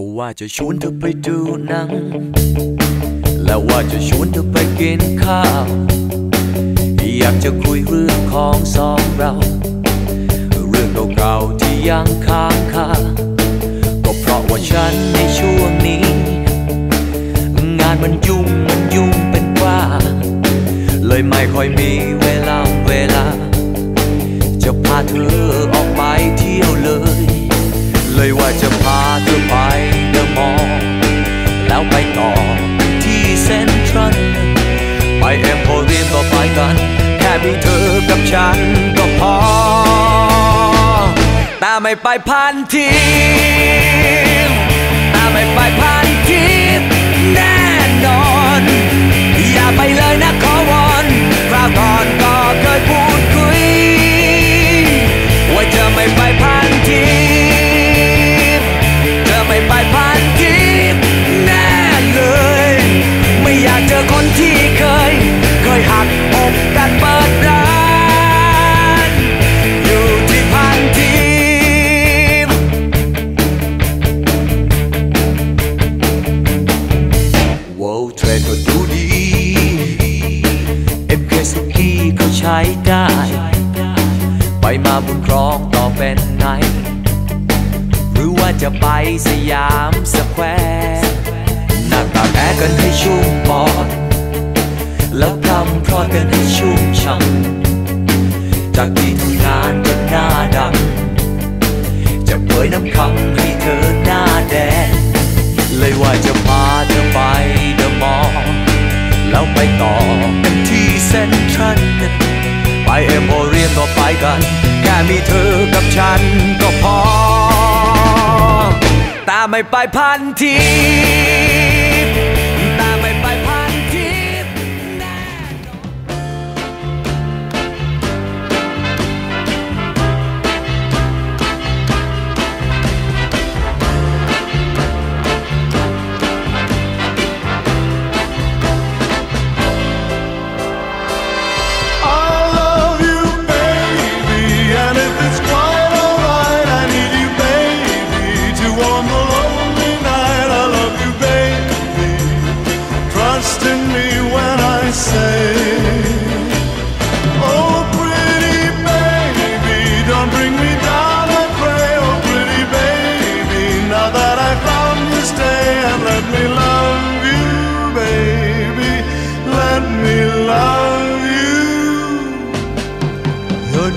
ก็ว่าจะชวนเธอไปดูหนัง แล้วว่าจะชวนเธอไปกินข้าว อยากจะคุยเรื่องของสองเรา เรื่องเก่าๆที่ยังค้างคา ก็เพราะว่าฉันในช่วงนี้ งานมันยุ่งมันยุ่งเป็นว่า เลยไม่ค่อยมีเวลาเวลา จะพาเธอออกไปเที่ยวเลย เลยว่าจะพาเธอไปเดอะมอลล์แล้วไปต่อที่เซ็นทรัลไปเอ็มโพเรียมก็ไปกัน แค่มีเธอกับฉันก็พอ แต่ไม่ไปพันทีแต่ไม่ไปพันทีแน่นอน อย่าไปเลยนะ หรือว่าจะไปสยามสแควร์หน้าตากแอร์กันให้ชุ่มปอด แล้วทำพรอดกันให้ชุ่มช่ำจากที่ทำงานจนหน้าด มีเธอกับฉันก็พอแต่ไม่ไปพันที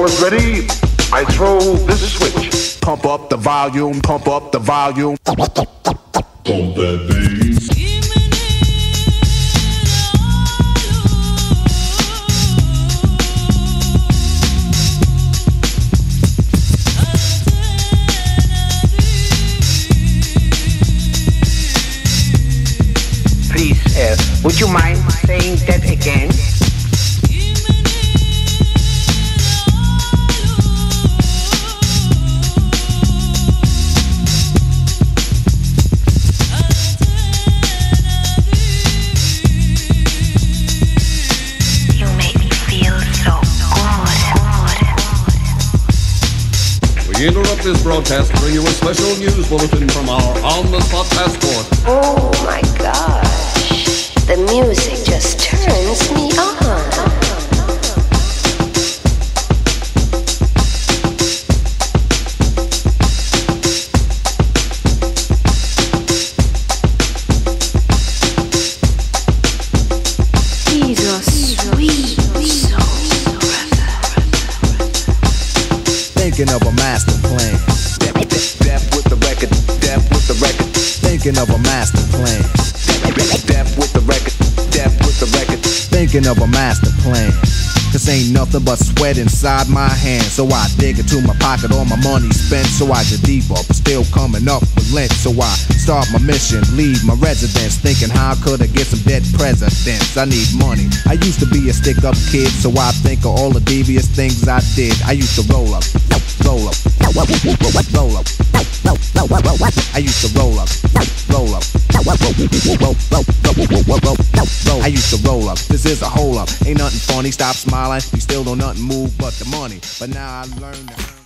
All is ready, I throw this switch. Pump up the volume, pump up the volume. Pump that bass. Please, uh, would you mind saying that again? This broadcast bring you a special news bulletin from our on-the-spot passport. Thinking of a master plan. death with the record, death with the record. Thinking of a master plan. Cause ain't nothing but sweat inside my hand. So I dig into my pocket, all my money spent. So I get deeper, but still coming up with lint. So I start my mission, leave my residence. Thinking how could I get some dead presidents? I need money. I used to be a stick up kid, so I think of all the devious things I did. I used to roll up, roll up, roll up, roll up. I used to roll up, I used to roll up. This is a hole up. Ain't nothing funny. Stop smiling. You still don't nothing move but the money. But now I learned.